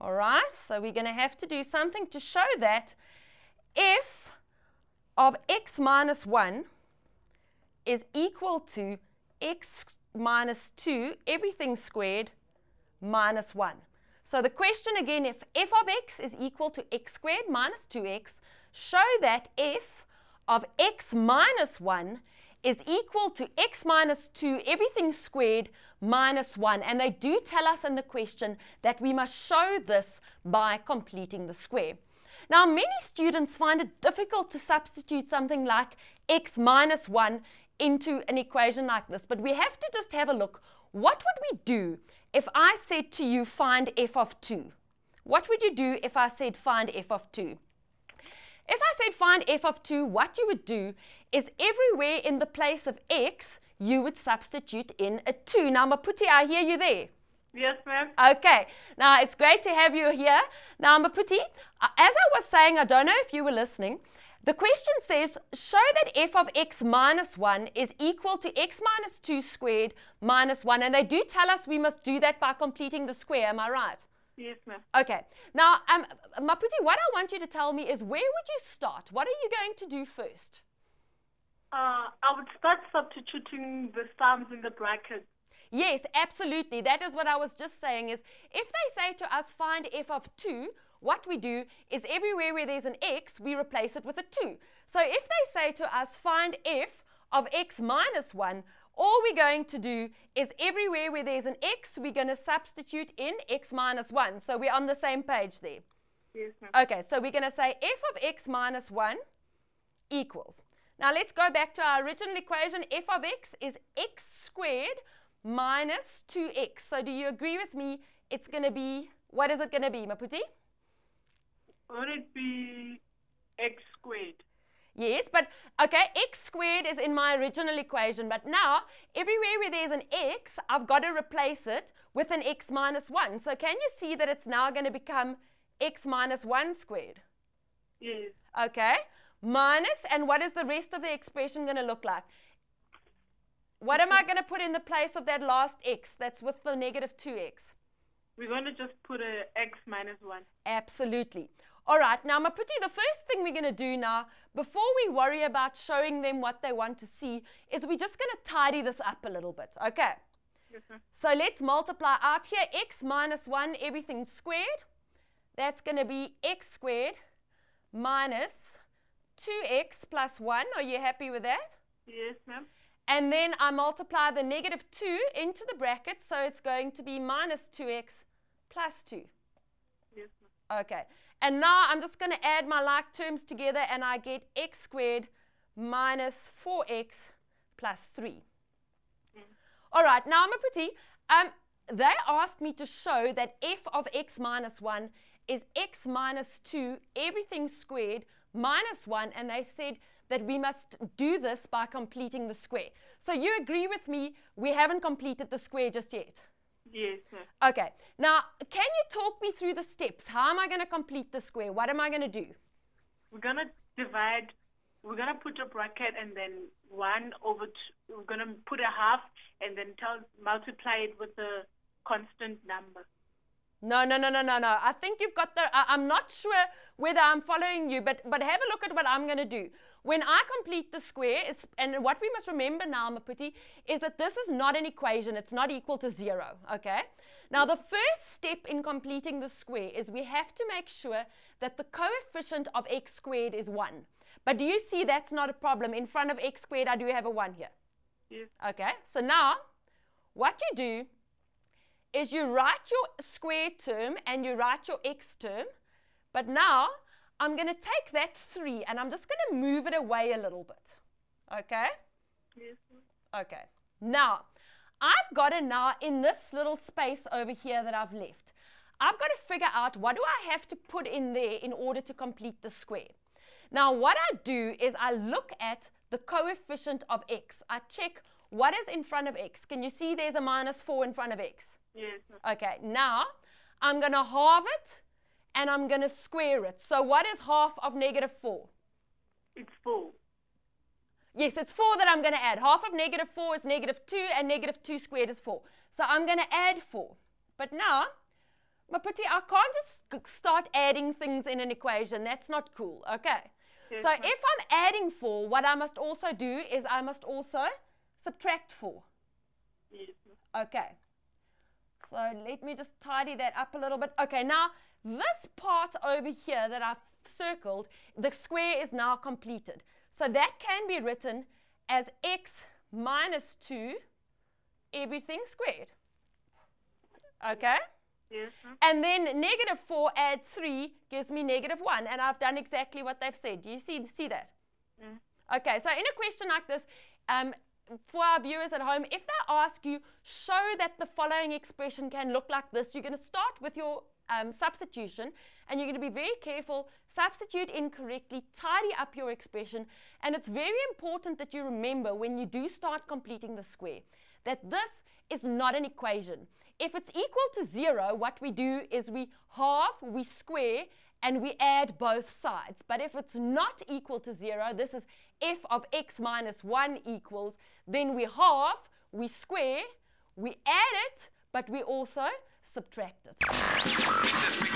All right, so we're going to have to do something to show that f of x minus 1 is equal to x minus 2, everything squared, minus 1. So the question again, if f of x is equal to x squared minus 2x, show that f of x minus 1 is equal to x minus 2, everything squared, minus 1. And they do tell us in the question that we must show this by completing the square. Now, many students find it difficult to substitute something like x minus 1 into an equation like this, but we have to just have a look. What would we do if I said to you, find f of 2? What would you do if I said find f of 2? If I said find f of 2, what you would do is everywhere in the place of x, you would substitute in a 2. Now, Maputi, I hear you there. Yes, ma'am. Okay. Now, it's great to have you here. Now, Maputi, uh, as I was saying, I don't know if you were listening, the question says, show that f of x minus 1 is equal to x minus 2 squared minus 1. And they do tell us we must do that by completing the square. Am I right? Yes, ma'am. Okay. Now, um, Maputi, what I want you to tell me is where would you start? What are you going to do first? Uh, I would start substituting the sums in the brackets. Yes, absolutely. That is what I was just saying is if they say to us find f of 2, what we do is everywhere where there's an x, we replace it with a 2. So if they say to us find f of x minus 1, all we're going to do is everywhere where there's an x, we're going to substitute in x minus 1. So we're on the same page there. Yes, ma'am. Okay, so we're going to say f of x minus 1 equals. Now let's go back to our original equation. f of x is x squared minus 2x. So do you agree with me? It's going to be, what is it going to be, Maputi? Would it be x squared? Yes, but okay, x squared is in my original equation, but now everywhere where there's an x, I've got to replace it with an x minus 1. So can you see that it's now going to become x minus 1 squared? Yes. Okay, minus, and what is the rest of the expression going to look like? What am I going to put in the place of that last x that's with the negative 2x? We're going to just put a x minus 1. Absolutely. All right, now Maputi, the first thing we're going to do now, before we worry about showing them what they want to see, is we're just going to tidy this up a little bit, okay? Yes, ma'am. So let's multiply out here, x minus 1, everything squared. That's going to be x squared minus 2x plus 1. Are you happy with that? Yes, ma'am. And then I multiply the negative 2 into the bracket, so it's going to be minus 2x plus 2. Yes, ma'am. Okay. And now I'm just going to add my like terms together and I get x squared minus 4x plus 3. All right, now Maputi, um, they asked me to show that f of x minus 1 is x minus 2, everything squared, minus 1, and they said that we must do this by completing the square. So you agree with me, we haven't completed the square just yet? Yes, ma'am. Okay, now can you talk me through the steps? How am I going to complete the square? What am I going to do? We're going to divide, we're going to put a bracket and then 1 over, two, we're going to put a half and then tell, multiply it with a constant number. No, no, no, no, no, no. I think you've got the. I, I'm not sure whether I'm following you, but but have a look at what I'm going to do. When I complete the square, is, and what we must remember now, Maputi, is that this is not an equation. It's not equal to zero. Okay. Now the first step in completing the square is we have to make sure that the coefficient of x squared is one. But do you see that's not a problem? In front of x squared, I do have a one here. Yes. Okay. So now, what you do is you write your square term and you write your x term. But now I'm going to take that 3 and I'm just going to move it away a little bit. Okay? Yes. Okay. Now, I've got to now, in this little space over here that I've left, I've got to figure out what do I have to put in there in order to complete the square. Now, what I do is I look at the coefficient of x. I check what is in front of x. Can you see there's a minus 4 in front of x? Yes. Okay, now I'm going to halve it and I'm going to square it. So what is half of negative 4? It's 4. Yes, it's 4 that I'm going to add. Half of negative 4 is negative 2, and negative 2 squared is 4. So I'm going to add 4. But now, Maputi, I can't just start adding things in an equation. That's not cool, okay? Yes, so if I'm adding 4, what I must also do is I must also subtract 4. Yes. Okay. So let me just tidy that up a little bit. Okay, now this part over here that I've circled, the square is now completed. So that can be written as x minus 2, everything squared. Okay? Yes. And then negative 4 add 3 gives me negative 1. And I've done exactly what they've said. Do you see, see that? Mm. Okay, so in a question like this, um, for our viewers at home, if they ask you, show that the following expression can look like this, you're going to start with your um, substitution and you're going to be very careful, substitute incorrectly, tidy up your expression. And it's very important that you remember when you do start completing the square that this is not an equation. If it's equal to zero, what we do is we halve, we square, and we add both sides. But if it's not equal to zero, this is f of x minus 1 equals, then we halve, we square, we add it, but we also subtract it.